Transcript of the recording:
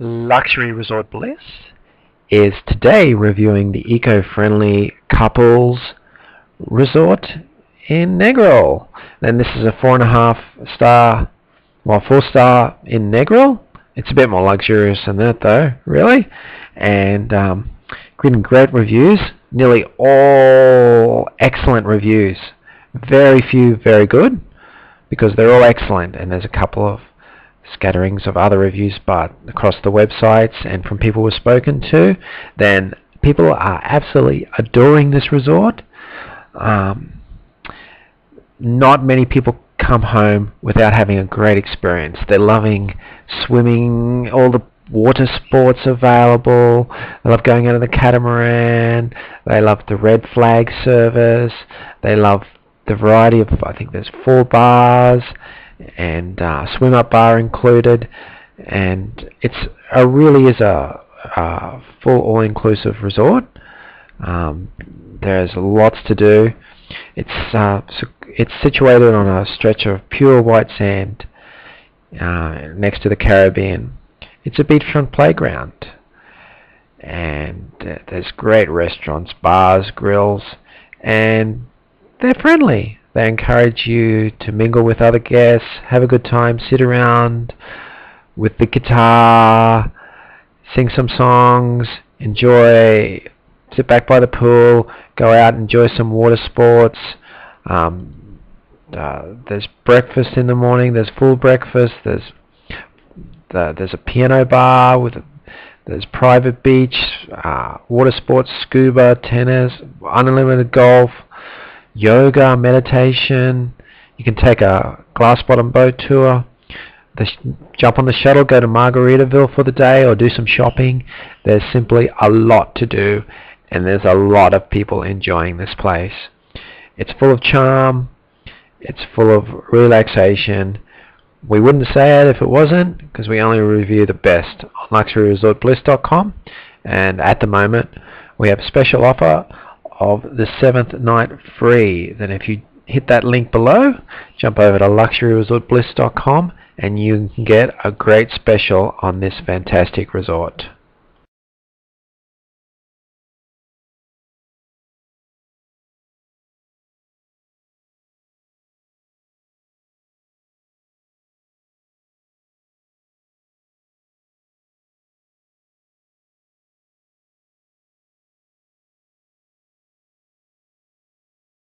Luxury Resort Bliss is today reviewing the eco-friendly couples resort in Negril. And this is a four and a half star, well four star in Negril. It's a bit more luxurious than that though, really. And um, getting great reviews, nearly all excellent reviews. Very few very good, because they're all excellent and there's a couple of scatterings of other reviews but across the websites and from people we've spoken to then people are absolutely adoring this resort. Um, not many people come home without having a great experience. They're loving swimming all the water sports available. They love going out on the catamaran. They love the red flag service. They love the variety of I think there's four bars and uh, swim up bar included. And it's a really is a, a full all-inclusive resort. Um, there's lots to do. It's uh, it's situated on a stretch of pure white sand uh, next to the Caribbean. It's a beachfront playground. And uh, there's great restaurants bars grills and they're friendly they encourage you to mingle with other guests, have a good time, sit around with the guitar, sing some songs, enjoy, sit back by the pool, go out, enjoy some water sports. Um, uh, there's breakfast in the morning. There's full breakfast. There's uh, there's a piano bar with a, there's private beach, uh, water sports, scuba, tennis, unlimited golf yoga, meditation. You can take a glass bottom boat tour. jump on the shuttle, go to Margaritaville for the day, or do some shopping. There's simply a lot to do, and there's a lot of people enjoying this place. It's full of charm. It's full of relaxation. We wouldn't say it if it wasn't, because we only review the best on luxuryresortbliss.com. And at the moment, we have a special offer of the seventh night free. Then if you hit that link below, jump over to luxuryresortbliss.com and you can get a great special on this fantastic resort.